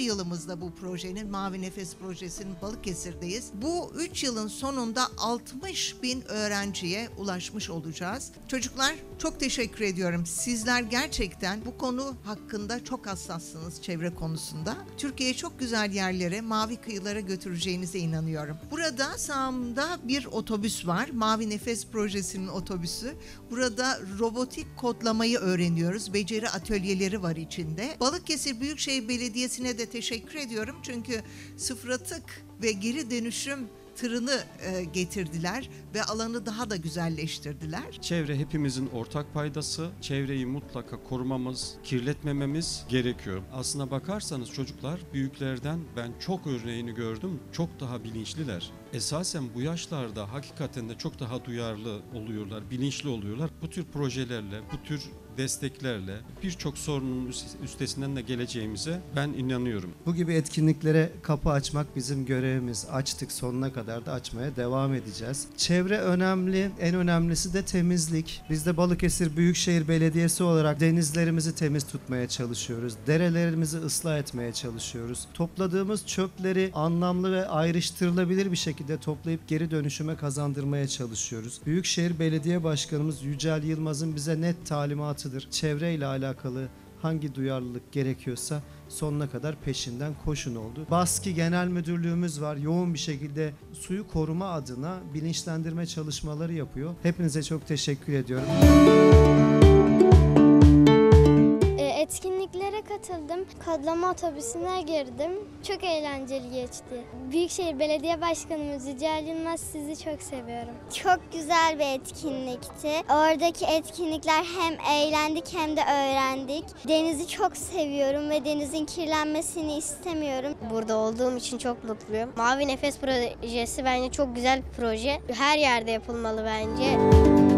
yılımızda bu projenin Mavi Nefes projesinin Balıkesir'deyiz. Bu 3 yılın sonunda 60 bin öğrenciye ulaşmış olacağız. Çocuklar çok teşekkür ediyorum. Sizler gerçekten bu konu hakkında çok hassassınız çevre konusunda. Türkiye'ye çok güzel yerlere, mavi kıyılara götüreceğinize inanıyorum. Burada sağımda bir otobüs var. Mavi Nefes projesinin otobüsü. Burada robotik kodlamayı öğreniyoruz. Beceri atölyeleri var içinde. Balıkesir Büyükşehir Belediyesi'ne de teşekkür ediyorum. Çünkü sıfır atık ve geri dönüşüm tırını e, getirdiler ve alanı daha da güzelleştirdiler. Çevre hepimizin ortak paydası. Çevreyi mutlaka korumamız, kirletmememiz gerekiyor. Aslına bakarsanız çocuklar büyüklerden ben çok örneğini gördüm. Çok daha bilinçliler. Esasen bu yaşlarda hakikaten de çok daha duyarlı oluyorlar, bilinçli oluyorlar. Bu tür projelerle, bu tür desteklerle birçok sorunun üst- üstesinden de geleceğimize ben inanıyorum. Bu gibi etkinliklere kapı açmak bizim görevimiz. Açtık sonuna kadar da açmaya devam edeceğiz. Çevre önemli, en önemlisi de temizlik. Biz de Balıkesir Büyükşehir Belediyesi olarak denizlerimizi temiz tutmaya çalışıyoruz. Derelerimizi ıslah etmeye çalışıyoruz. Topladığımız çöpleri anlamlı ve ayrıştırılabilir bir şekilde toplayıp geri dönüşüme kazandırmaya çalışıyoruz. Büyükşehir Belediye Başkanımız Yücel Yılmaz'ın bize net talimatıdır. Çevreyle alakalı hangi duyarlılık gerekiyorsa sonuna kadar peşinden koşun oldu. Baski Genel Müdürlüğümüz var. Yoğun bir şekilde suyu koruma adına bilinçlendirme çalışmaları yapıyor. Hepinize çok teşekkür ediyorum. Kodlama otobüsüne girdim. Çok eğlenceli geçti. Büyükşehir Belediye Başkanımız Yücel Yılmaz sizi çok seviyorum. Çok güzel bir etkinlikti. Oradaki etkinlikler hem eğlendik hem de öğrendik. Denizi çok seviyorum ve denizin kirlenmesini istemiyorum. Burada olduğum için çok mutluyum. Mavi Nefes projesi bence çok güzel bir proje. Her yerde yapılmalı bence.